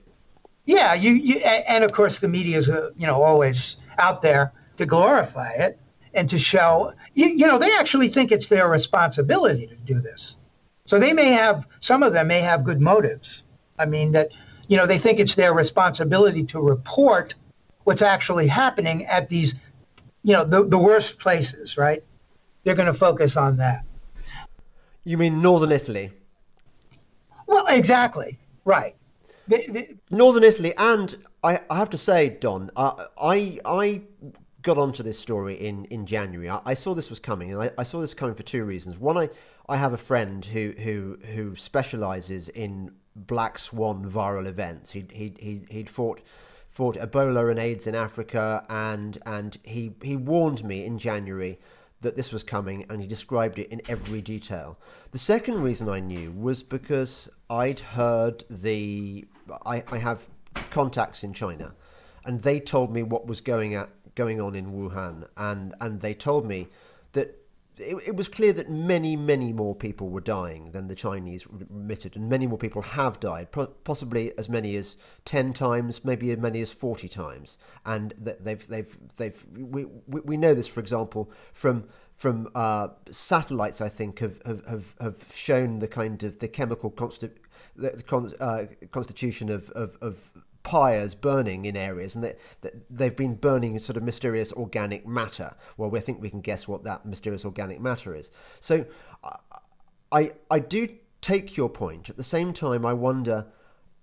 Yeah, you, you and of course the media is, uh, you know, always out there to glorify it and to show. You, you know, they actually think it's their responsibility to do this. So they may have some of them may have good motives. I mean that, you know, they think it's their responsibility to report what's actually happening at these you know, the, the worst places, right? They're going to focus on that. You mean northern Italy? Well, exactly. Right. Northern Italy, and I, I have to say, Don, uh, I I got onto this story in, in January. I, I saw this was coming, and I, I, saw this coming for two reasons. One, I, I have a friend who who who specialises in black swan viral events. He he he he'd fought fought Ebola and AIDS in Africa, and and he he warned me in January that this was coming, and he described it in every detail. The second reason I knew was because I'd heard the I, I have contacts in China, and they told me what was going at going on in Wuhan, and and they told me that it, it, was clear that many, many more people were dying than the Chinese admitted, and many more people have died, possibly as many as ten times, maybe as many as forty times. And they've, they've, they've. We, we know this, for example, from from uh, satellites. I think have, have have shown the kind of the chemical consti- the, con- uh, constitution of, of, of pyres burning in areas, and that, they've been burning sort of mysterious organic matter. Well, we think we can guess what that mysterious organic matter is. So, I I do take your point. At the same time, I wonder.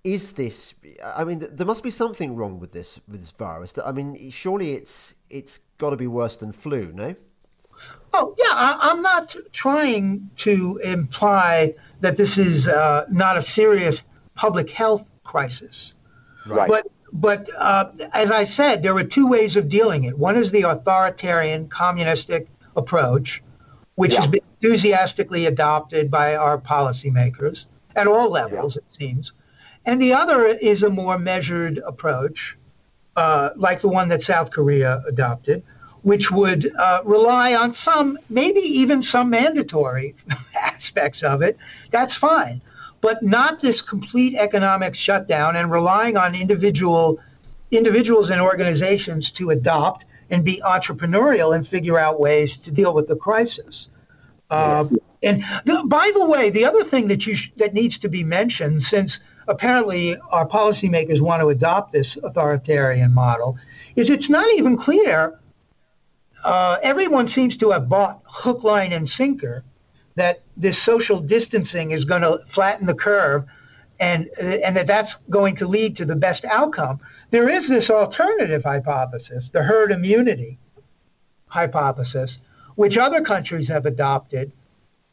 Is this? I mean, there must be something wrong with this with this virus. I mean, surely it's it's got to be worse than flu, no? Oh yeah, I, am not trying to imply that this is uh, not a serious public health crisis. Right. But but uh, as I said, there are two ways of dealing it. One is the authoritarian communistic approach, which yeah. has been enthusiastically adopted by our policymakers at all levels, yeah. it seems. And the other is a more measured approach, uh, like the one that South Korea adopted, which would uh, rely on some, maybe even some mandatory aspects of it. That's fine but not this complete economic shutdown and relying on individual individuals and organizations to adopt and be entrepreneurial and figure out ways to deal with the crisis. Uh, and the, by the way, the other thing that you sh- that needs to be mentioned, since apparently our policymakers want to adopt this authoritarian model, is it's not even clear. Uh, everyone seems to have bought hook, line, and sinker that this social distancing is going to flatten the curve and, and that that's going to lead to the best outcome. There is this alternative hypothesis, the herd immunity hypothesis, which other countries have adopted,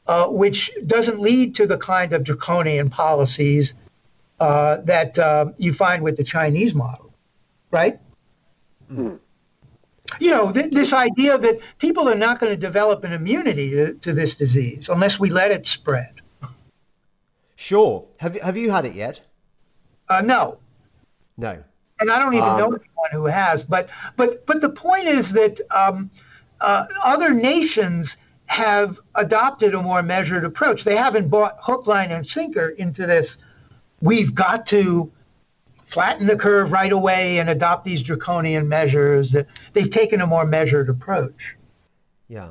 uh, which doesn't lead to the kind of draconian policies uh, that uh, you find with the Chinese model, right? Mm you know, th- this idea that people are not going to develop an immunity to, to this disease unless we let it spread. Sure. Have you, have you had it yet? Uh, no. No. And I don't even um, know anyone who has. But but but the point is that um, uh, other nations have adopted a more measured approach. They haven't bought hook, line, and sinker into this. We've got to flatten the curve right away and adopt these draconian measures. That they've taken a more measured approach. Yeah.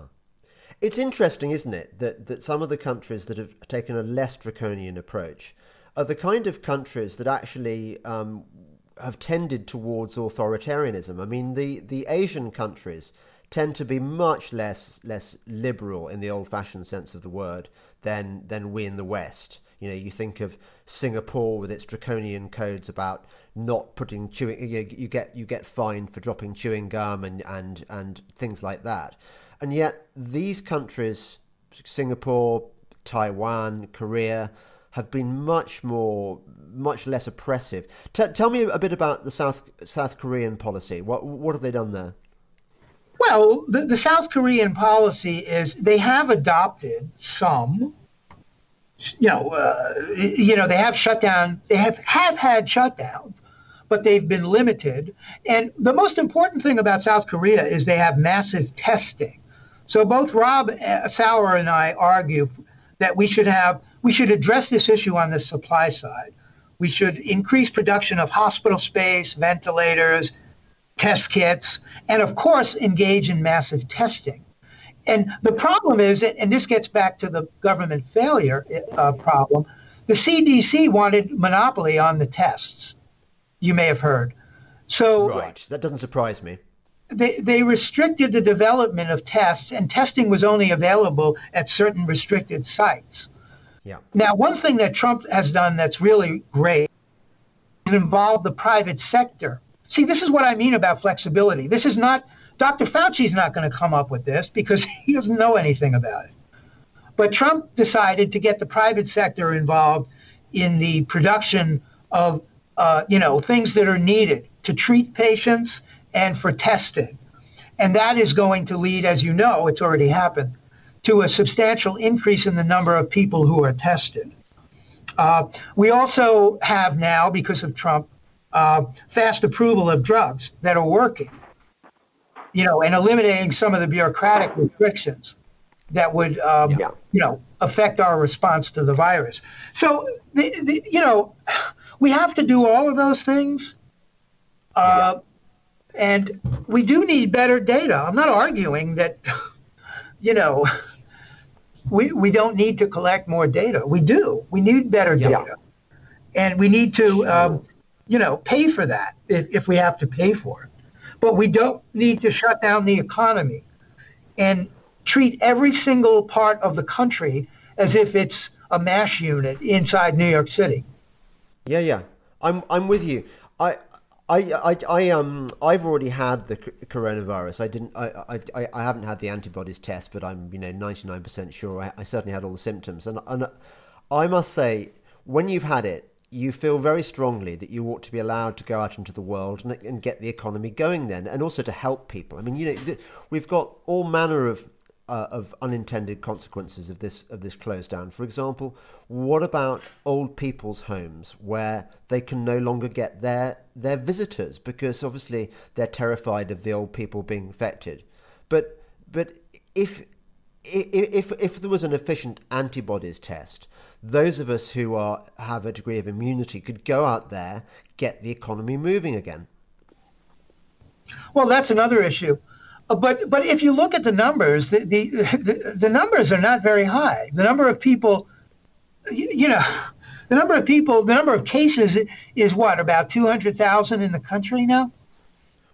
It's interesting, isn't it, that, that some of the countries that have taken a less draconian approach are the kind of countries that actually um, have tended towards authoritarianism. I mean, the, the Asian countries tend to be much less less liberal in the old-fashioned sense of the word than than we in the West. You know, you think of Singapore with its draconian codes about not putting chewing. You, you get you get fined for dropping chewing gum and and and things like that. And yet, these countries, Singapore, Taiwan, Korea, have been much more, much less oppressive. T- tell me a bit about the South South Korean policy. What what have they done there? Well, the, the South Korean policy is they have adopted some. You know, uh, you know, they have shut down. They have have had shutdowns, but they've been limited. And the most important thing about South Korea is they have massive testing. So both Rob uh, Sauer and I argue that we should have we should address this issue on the supply side. We should increase production of hospital space, ventilators, test kits, and of course engage in massive testing. And the problem is, and this gets back to the government failure uh, problem, the CDC wanted monopoly on the tests. You may have heard. So right, that doesn't surprise me they, they restricted the development of tests, and testing was only available at certain restricted sites. Yeah. Now, one thing that Trump has done that's really great is involve the private sector. See, this is what I mean about flexibility. This is not, Dr. Fauci's not going to come up with this because he doesn't know anything about it. But Trump decided to get the private sector involved in the production of, uh, you know, things that are needed to treat patients and for testing. And that is going to lead, as you know, it's already happened, to a substantial increase in the number of people who are tested. Uh, we also have now, because of Trump, uh, fast approval of drugs that are working, you know, and eliminating some of the bureaucratic restrictions that would, um, yeah. you know, affect our response to the virus. So, the, the, you know, we have to do all of those things. Uh, yeah. And we do need better data. I'm not arguing that, you know, we, we don't need to collect more data. We do. We need better yeah. data. And we need to, um, you know, pay for that if, if we have to pay for it. But we don't need to shut down the economy and treat every single part of the country as if it's a mash unit inside New York City. Yeah, yeah. I'm I'm with you. I I, I, I, um, I've already had the coronavirus. I didn't, I, I, I haven't had the antibodies test, but I'm, you know, ninety nine percent sure. I, I certainly had all the symptoms, and, and I must say, when you've had it, you feel very strongly that you ought to be allowed to go out into the world and, and get the economy going then, and also to help people. I mean, you know, we've got all manner of uh, of unintended consequences of this of this close down. For example, what about old people's homes where they can no longer get their their visitors because obviously they're terrified of the old people being infected. But but if if if there was an efficient antibodies test, those of us who are have a degree of immunity could go out there, get the economy moving again. Well, that's another issue. Uh, but but if you look at the numbers, the, the, the, the numbers are not very high. The number of people, you, you, know, the number of people, the number of cases is what about two hundred thousand in the country now.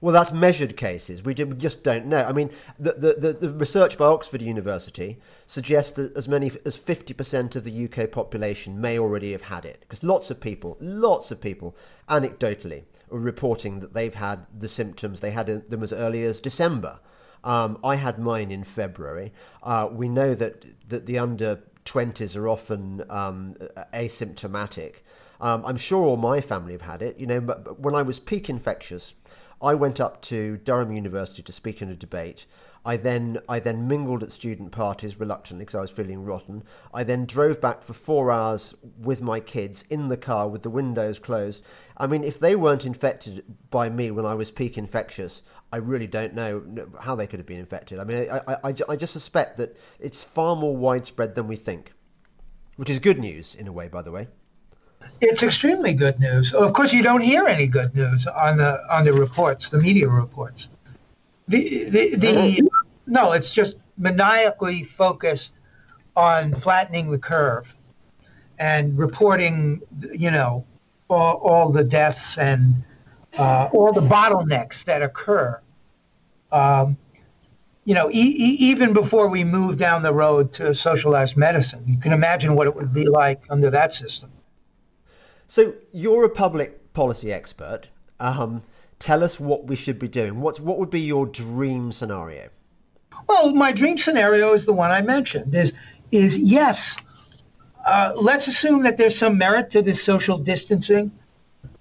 Well, that's measured cases. We, we just don't know. I mean, the, the, the, research by Oxford University suggests that as many as 50% of the UK population may already have had it. Because lots of people, lots of people, anecdotally, are reporting that they've had the symptoms. They had them as early as December. Um, I had mine in February. Uh, we know that, that the under 20s are often um, asymptomatic. Um, I'm sure all my family have had it. You know, but when I was peak infectious, I went up to Durham University to speak in a debate. I then I then mingled at student parties reluctantly because I was feeling rotten. I then drove back for four hours with my kids in the car with the windows closed. I mean, if they weren't infected by me when I was peak infectious, I really don't know how they could have been infected. I mean, I, I, I just suspect that it's far more widespread than we think, which is good news in a way, by the way. It's extremely good news. Of course, you don't hear any good news on the on the reports, the media reports. The the, the no, it's just maniacally focused on flattening the curve and reporting, you know, all, all the deaths and uh, all the bottlenecks that occur. Um, you know, e- e- even before we move down the road to socialized medicine, you can imagine what it would be like under that system. So you're a public policy expert. Um, tell us what we should be doing. What's what would be your dream scenario? Well, my dream scenario is the one I mentioned. Is is yes. Uh, let's assume that there's some merit to this social distancing.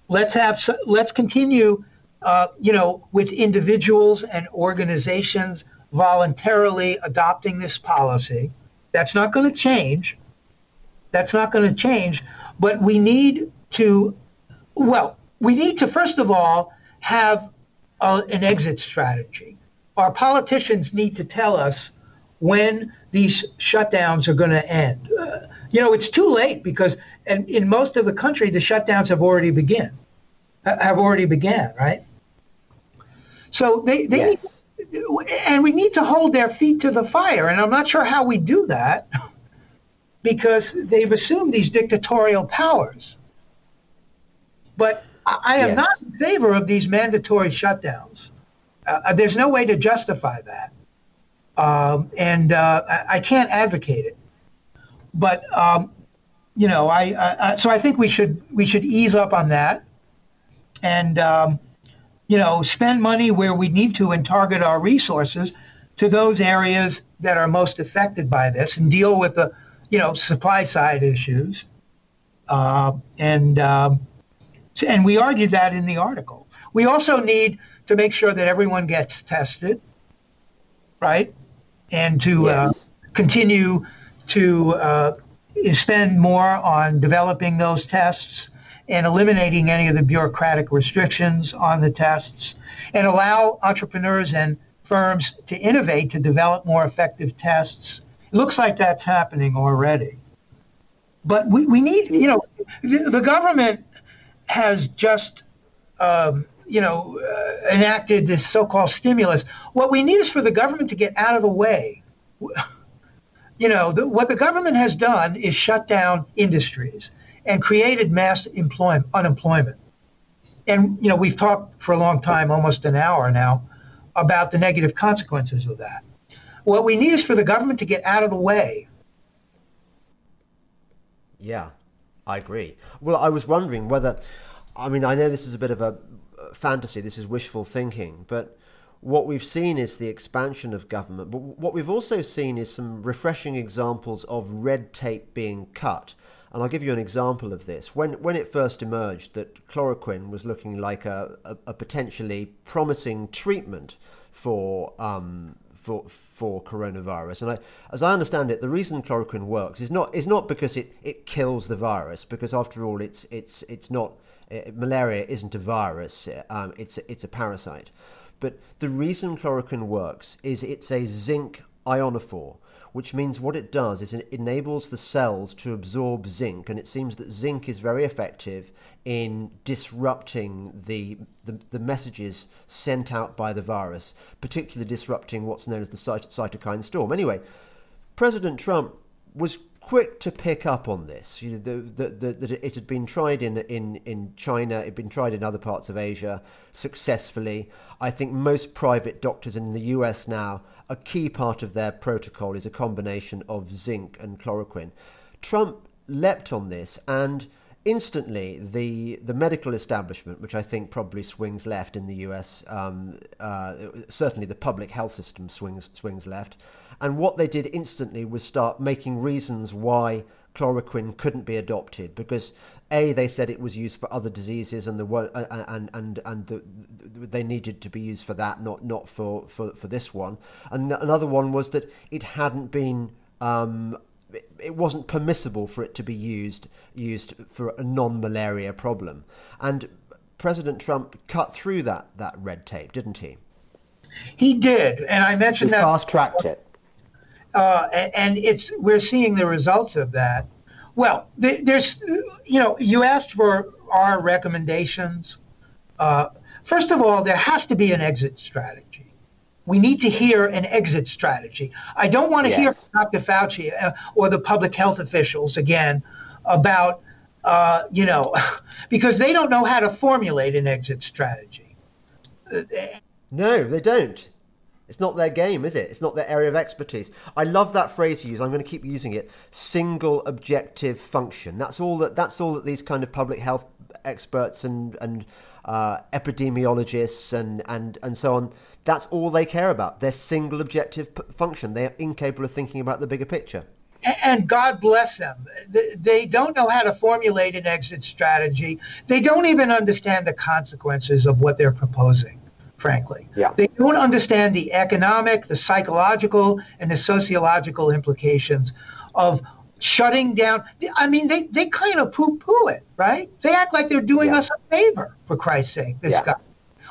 Let's have let's continue, uh, you know, with individuals and organizations voluntarily adopting this policy. That's not going to change. That's not going to change. But we need to, well, we need to first of all have an exit strategy. Our politicians need to tell us when these shutdowns are going to end. Uh, you know, it's too late because and in most of the country, the shutdowns have already begun, have already began, right? So they, they yes. need, and we need to hold their feet to the fire. And I'm not sure how we do that because they've assumed these dictatorial powers. But I am yes. not in favor of these mandatory shutdowns. Uh, uh, there's no way to justify that. Um, and uh, I, I, can't advocate it. But um, you know, I, I, so I think we should we should ease up on that, and um, you know, spend money where we need to and target our resources to those areas that are most affected by this, and deal with the you know supply side issues. Uh, and um, and we argued that in the article. We also need to make sure that everyone gets tested, right? And to uh, yes. uh, continue to uh, spend more on developing those tests and eliminating any of the bureaucratic restrictions on the tests and allow entrepreneurs and firms to innovate to develop more effective tests. It looks like that's happening already. But we, we need, you know, the, the government has just, um, you know, uh, enacted this so-called stimulus. What we need is for the government to get out of the way. You know, the, what the government has done is shut down industries and created mass employment, unemployment. And you know, we've talked for a long time, almost an hour now, about the negative consequences of that. What we need is for the government to get out of the way. Yeah, I agree. Well, I was wondering whether, I mean, I know this is a bit of a fantasy, this is wishful thinking, but what we've seen is the expansion of government. But what we've also seen is some refreshing examples of red tape being cut. And I'll give you an example of this. When, when it first emerged that chloroquine was looking like a, a, a potentially promising treatment for um, for for coronavirus. And I, as I understand it, the reason chloroquine works is not is not because it, it kills the virus, because after all, it's it's it's not uh, malaria isn't a virus. Um, it's it's a parasite. But the reason chloroquine works is it's a zinc ionophore, which means what it does is it enables the cells to absorb zinc, and it seems that zinc is very effective in disrupting the, the, the messages sent out by the virus, particularly disrupting what's known as the cyt- cytokine storm. Anyway, President Trump was quick to pick up on this. You know, the, the, the, it had been tried in, in, in China, it had been tried in other parts of Asia successfully. I think most private doctors in the US now, a key part of their protocol is a combination of zinc and chloroquine. Trump leapt on this and instantly the the medical establishment, which I think probably swings left in the US, um, uh, certainly the public health system swings swings left, and what they did instantly was start making reasons why chloroquine couldn't be adopted because a they said it was used for other diseases and the uh, and and and the, the, they needed to be used for that, not not for for for this one. And another one was that it hadn't been. Um, it wasn't permissible for it to be used used for a non-malaria problem, and President Trump cut through that that red tape, didn't he? He did, and I mentioned he that fast tracked it. Uh, and it's we're seeing the results of that. Well, there's, you know, you asked for our recommendations. Uh, first of all, there has to be an exit strategy. We need to hear an exit strategy. I don't want to yes. hear Dr. Fauci uh, or the public health officials again about, uh, you know, because they don't know how to formulate an exit strategy. No, they don't. It's not their game, is it? It's not their area of expertise. I love that phrase you use. I'm going to keep using it. Single objective function. That's all that. That's all that these kind of public health experts and and uh, epidemiologists and and and so on. That's all they care about. Their single objective function. They are incapable of thinking about the bigger picture. And God bless them. They don't know how to formulate an exit strategy. They don't even understand the consequences of what they're proposing frankly. Yeah. They don't understand the economic, the psychological, and the sociological implications of shutting down. I mean, they, they kind of poo poo it, right? They act like they're doing yeah. us a favor, for Christ's sake, this yeah. guy.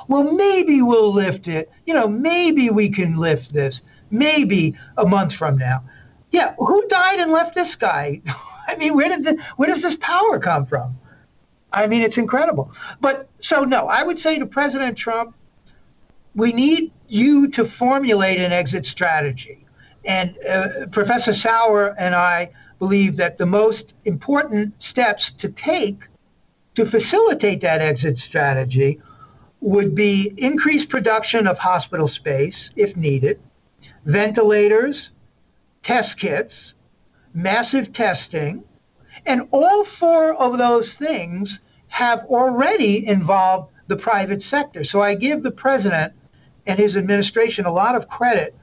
Well, maybe we'll lift it. You know, maybe we can lift this. Maybe a month from now. Yeah, who died and left this guy? I mean, where did the, where does this power come from? I mean, it's incredible. But so no, I would say to President Trump, we need you to formulate an exit strategy. And uh, Professor Sauer and I believe that the most important steps to take to facilitate that exit strategy would be increased production of hospital space if needed, ventilators, test kits, massive testing, and all four of those things have already involved the private sector. So I give the president and his administration a lot of credit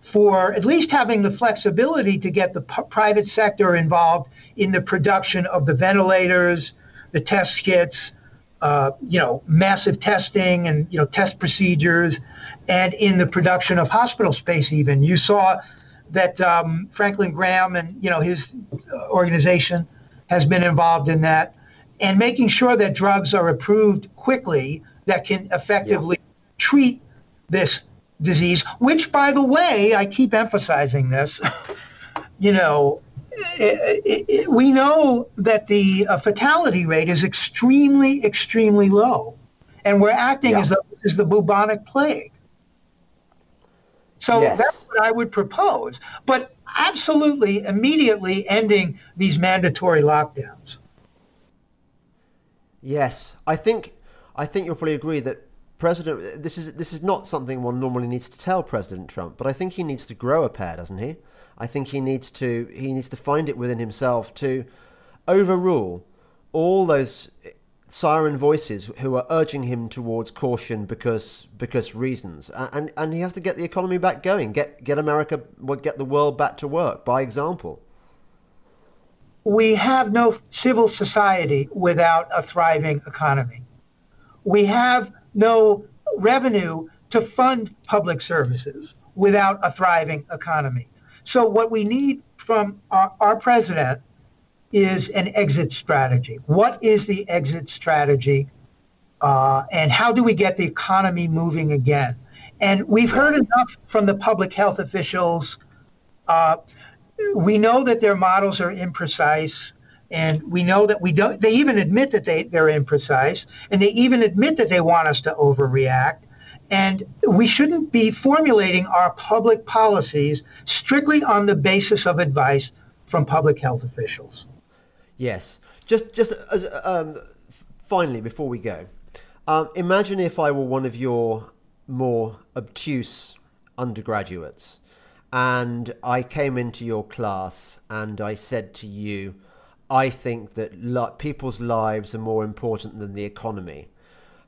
for at least having the flexibility to get the p- private sector involved in the production of the ventilators, the test kits, uh, you know, massive testing and you know test procedures, and in the production of hospital space. Even you saw that um, Franklin Graham and you know his organization has been involved in that, and making sure that drugs are approved quickly that can effectively yeah. treat this disease, which, by the way, I keep emphasizing this, you know, it, it, it, we know that the uh, fatality rate is extremely, extremely low. And we're acting yeah. as though this is the bubonic plague. So yes. that's what I would propose. But absolutely, immediately ending these mandatory lockdowns. Yes, I think I think you'll probably agree that President, this is this is not something one normally needs to tell President Trump, but I think he needs to grow a pair, doesn't he? I think he needs to he needs to find it within himself to overrule all those siren voices who are urging him towards caution because because reasons, and and he has to get the economy back going, get get America, get the world back to work by example. We have no civil society without a thriving economy. We have no revenue to fund public services without a thriving economy. So, what we need from our, our president is an exit strategy. What is the exit strategy? Uh, and how do we get the economy moving again? And we've heard enough from the public health officials. Uh, we know that their models are imprecise. And we know that we don't, they even admit that they, they're imprecise, and they even admit that they want us to overreact. And we shouldn't be formulating our public policies strictly on the basis of advice from public health officials. Yes. Just, just as um, finally, before we go, um, imagine if I were one of your more obtuse undergraduates and I came into your class and I said to you, I think that lo- people's lives are more important than the economy.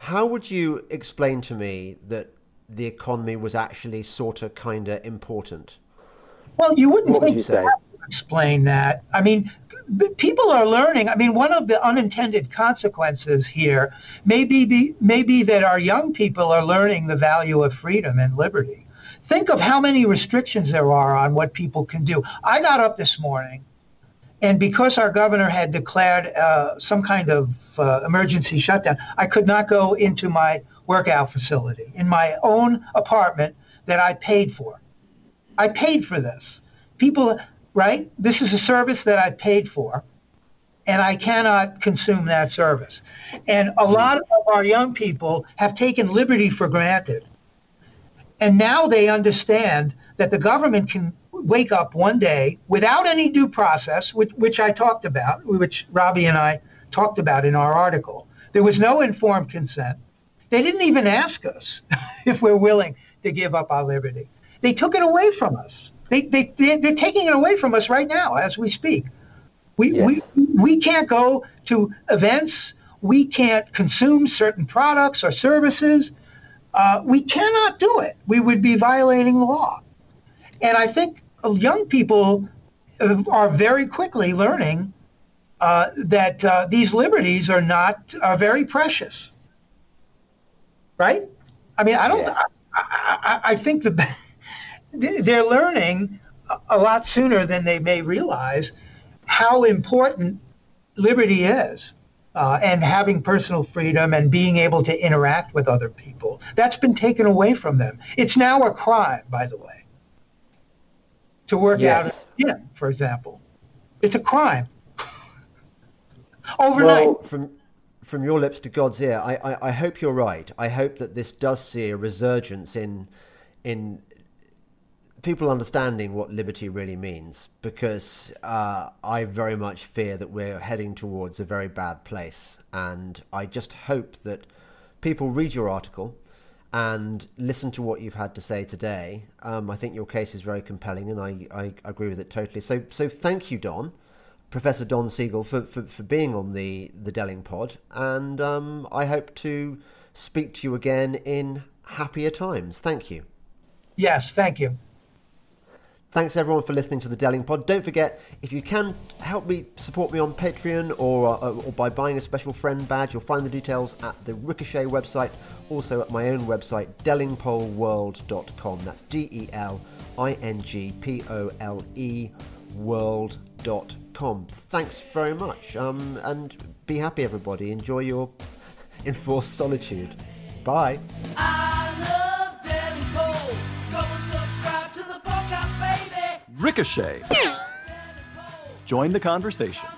How would you explain to me that the economy was actually sort of kind of important? Well, you wouldn't what think would you say? explain that. I mean, people are learning. I mean, one of the unintended consequences here may be, may be that our young people are learning the value of freedom and liberty. Think of how many restrictions there are on what people can do. I got up this morning, and because our governor had declared uh, some kind of uh, emergency shutdown, I could not go into my workout facility in my own apartment that I paid for. I paid for this. People, right? This is a service that I paid for, and I cannot consume that service. And a lot of our young people have taken liberty for granted. And now they understand that the government can wake up one day without any due process, which, which I talked about, which Robbie and I talked about in our article. There was no informed consent. They didn't even ask us if we're willing to give up our liberty. They took it away from us. They, they, they're taking it away from us right now as we speak. We, yes. we, we can't go to events. We can't consume certain products or services. Uh, we cannot do it. We would be violating the law. And I think young people are very quickly learning uh, that uh, these liberties are not are very precious. Right? I mean, I don't. Yes. I, I, I, think the they're learning a lot sooner than they may realize how important liberty is uh, and having personal freedom and being able to interact with other people. That's been taken away from them. It's now a crime, by the way, to work yes. out in gym, for example. It's a crime. Overnight. Well, from from your lips to God's ear, I, I, I hope you're right. I hope that this does see a resurgence in in people understanding what liberty really means because uh, I very much fear that we're heading towards a very bad place. And I just hope that people read your article and listen to what you've had to say today. Um, I think your case is very compelling and I, I agree with it totally. So, so thank you, Don. Professor Don Siegel for, for, for being on the, the Delingpod, and um, I hope to speak to you again in happier times. Thank you. Yes, thank you. Thanks everyone for listening to the Delingpod. Don't forget, if you can help me support me on Patreon or, uh, or by buying a special friend badge, you'll find the details at the Ricochet website, also at my own website, delingpoleworld.com. That's D E L I N G P O L E world.com. Thanks very much. Um, and be happy, everybody. Enjoy your enforced solitude. Bye. Ricochet. Join the conversation.